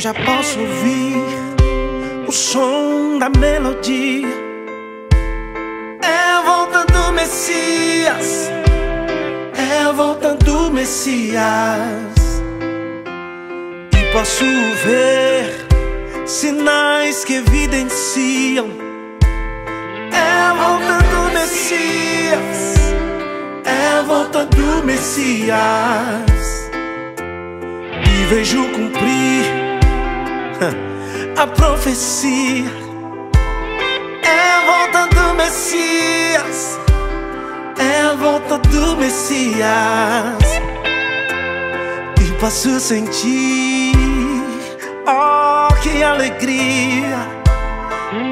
já posso ouvir o som da melodia. É a volta do Messias, é a volta do Messias. E posso ver sinais que evidenciam. É a volta do Messias, é a volta do Messias vejo cumprir a profecia. É a volta do Messias, é a volta do Messias. E posso sentir, oh, que alegria.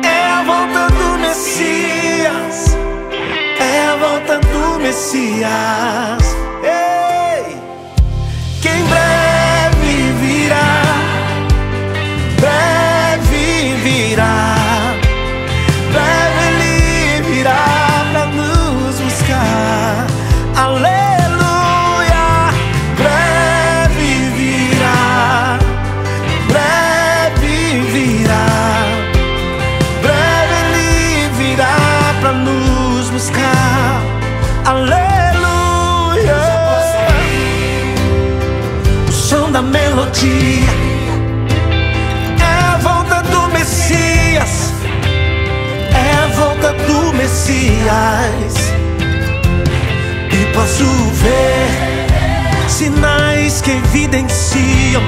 É a volta do Messias, é a volta do Messias. É a volta do Messias. É a volta do Messias. E posso ver sinais que evidenciam.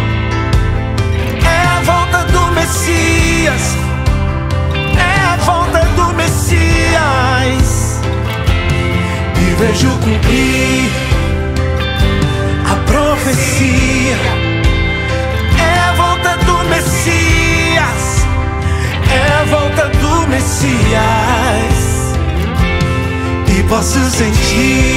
É a volta do Messias. É a volta do Messias. E vejo cumprir a profecia. E posso sentir,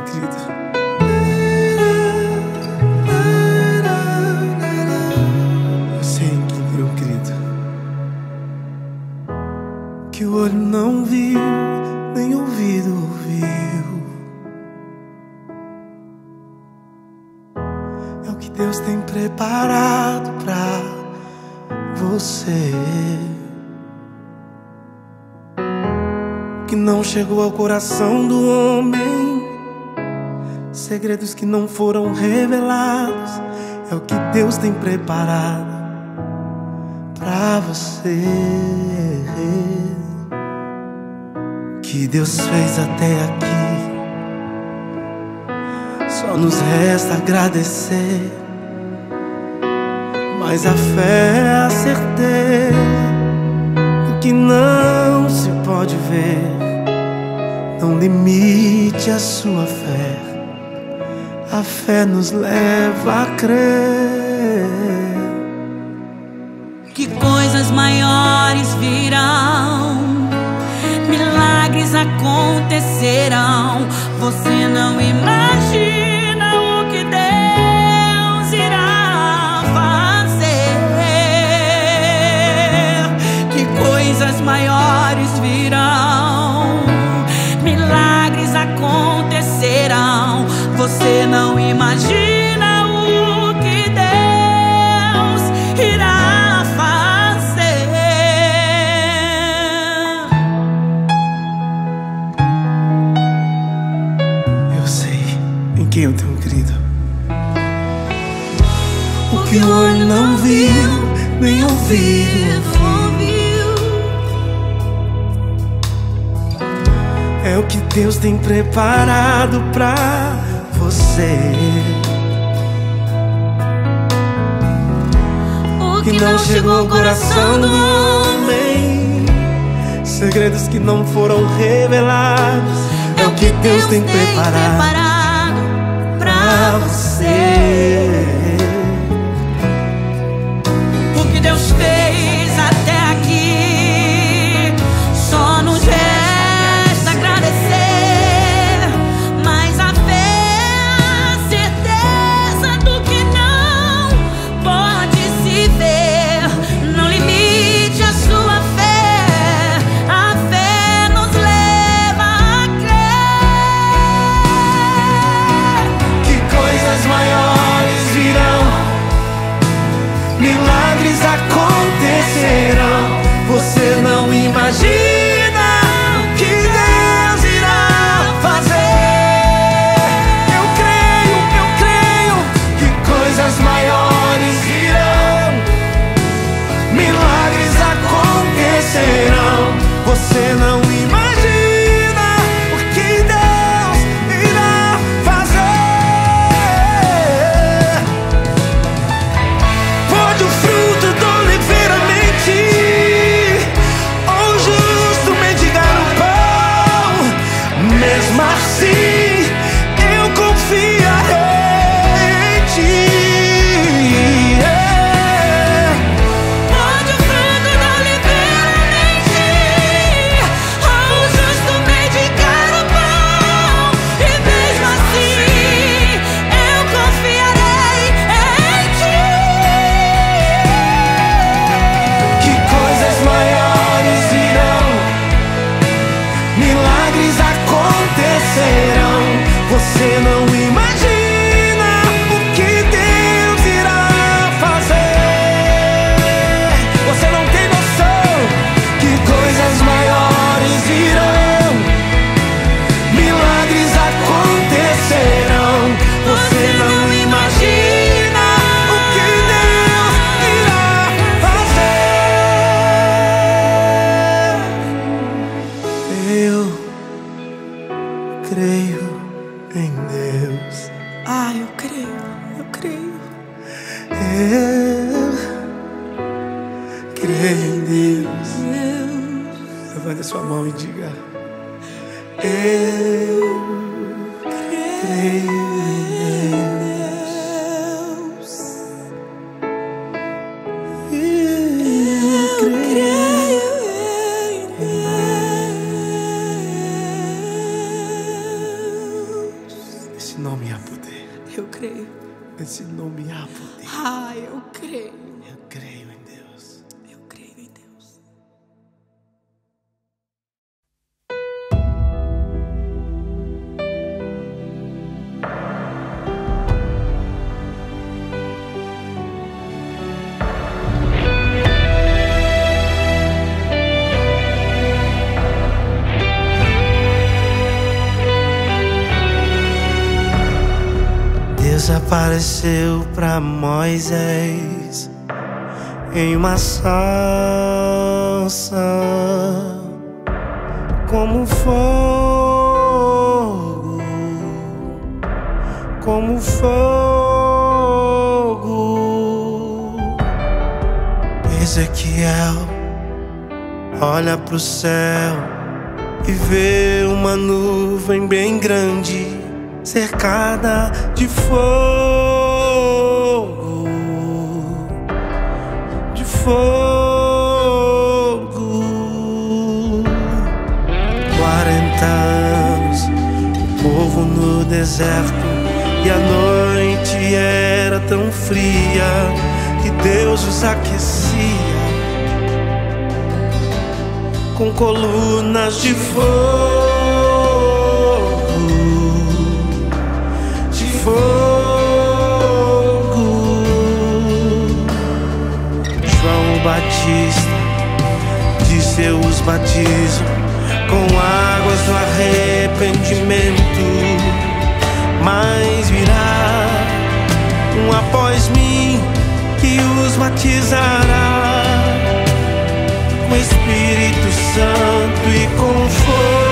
crido. Que o olho não viu, nem ouvido ouviu. É o que Deus tem preparado pra você. que não chegou ao coração do homem, segredos que não foram revelados, é o que Deus tem preparado para você. Que Deus fez até aqui, só nos resta agradecer. Mas a fé é a certeza do que não se pode ver. Não limite a sua fé, a fé nos leva a crer que coisas maiores virão, milagres acontecerão. Você não imagina Você não imagina o que Deus irá fazer. Eu sei em quem eu tenho querido. O que o olho não viu, nem ouviu É o que Deus tem preparado pra o que não chegou ao coração do homem, segredos que não foram revelados, é o que Deus tem preparado pra você. creio em Deus. Deus. Levante a sua mão e diga: Eu creio. Apareceu para Moisés em uma salsa como fogo, como fogo. Ezequiel olha pro céu e vê uma nuvem bem grande cercada de fogo, de fogo. Quarenta anos, o povo no deserto, e a noite era tão fria que Deus os aquecia com colunas de fogo. Fogo. João Batista de seus batismos com águas do arrependimento. Mas virá um após mim que os batizará com Espírito Santo e com fogo.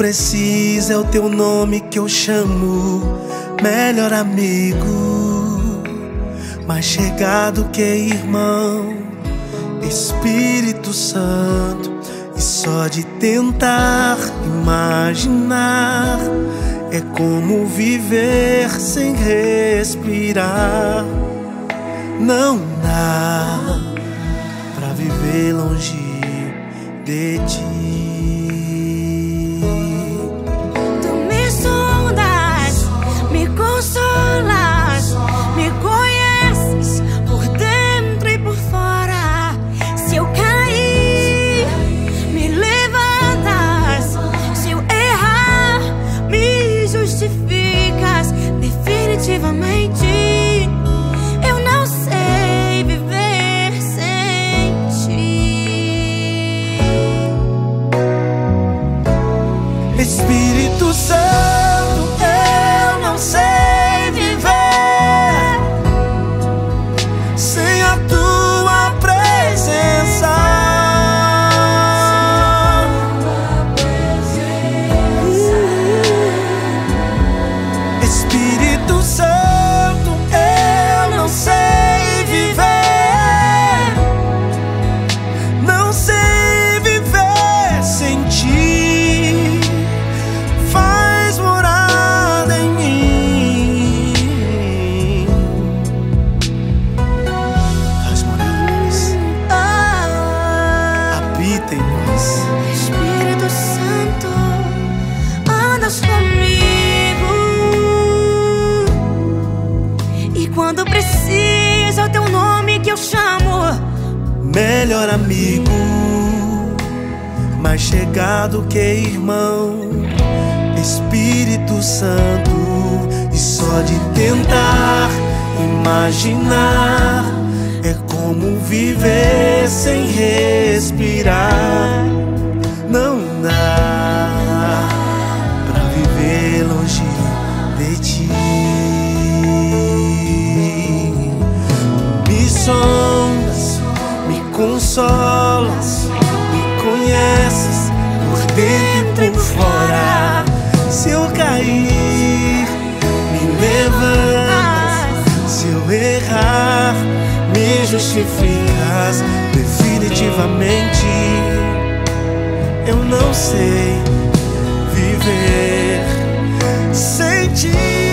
Precisa é o teu nome que eu chamo, melhor amigo, mais chegado que irmão, Espírito Santo. E só de tentar imaginar é como viver sem respirar. Não dá pra viver longe de ti. consolas, me conheces por dentro e por fora. Se eu cair, me levantas. Se eu errar, me justificas definitivamente. Chegado que irmão, Espírito Santo, e só de tentar imaginar é como viver sem respirar. Não dá pra viver longe de ti. Me sondas, me consolas, me conheces por dentro e por fora. Se eu cair, me levantas. Se eu errar, me justificas definitivamente. Eu não sei viver sem ti.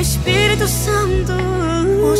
Espírito Santo. por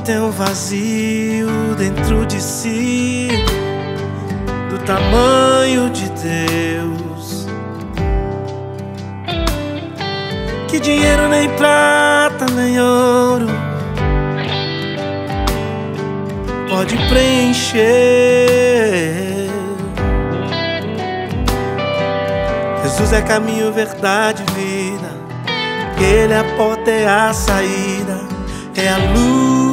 tem um vazio dentro de si, do tamanho de Deus. Que dinheiro nem prata nem ouro pode preencher. Jesus é caminho, verdade, vida. Ele é a porta, é a saída, é a luz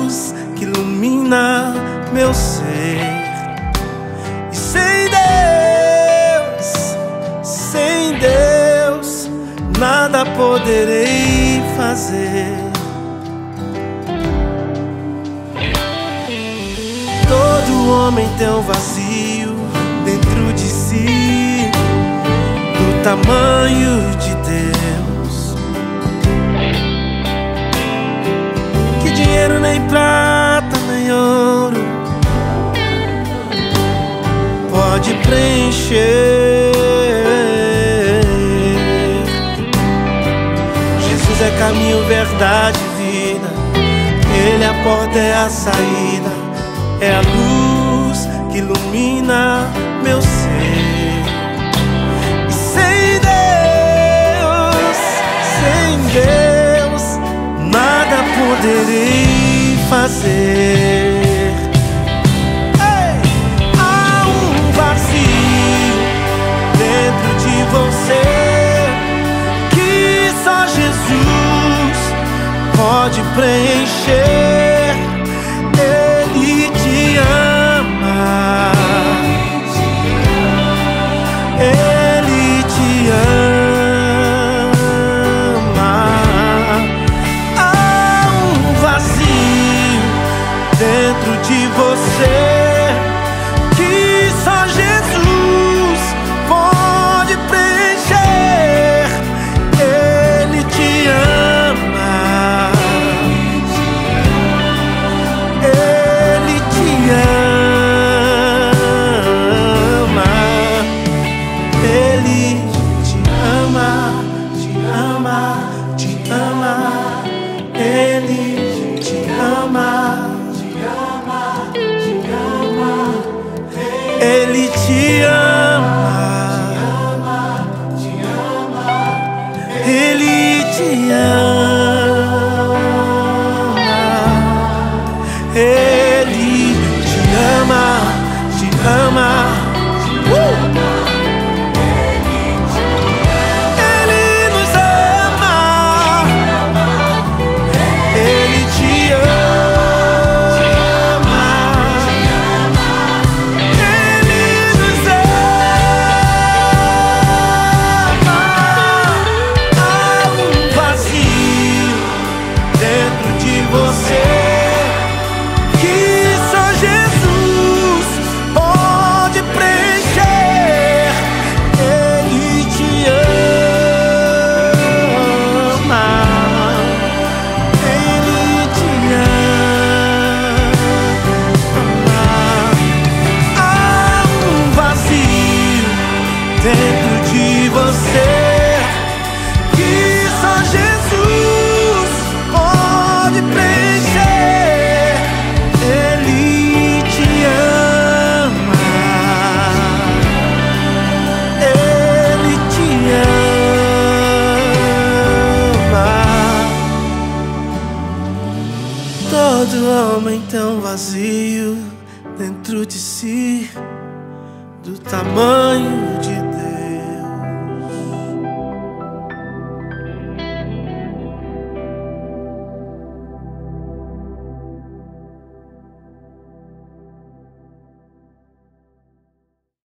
ilumina meu ser. E sem Deus, sem Deus, nada poderei fazer. Todo homem tem um vazio dentro de si, do tamanho de Deus. Que dinheiro nem prata ouro pode preencher. Jesus é caminho, verdade, vida. Ele é a porta, é a saída, é a luz compreender. dentro de você que só Jesus pode preencher. Ele te ama. Ele te ama. Todo homem tão vazio dentro de si do tamanho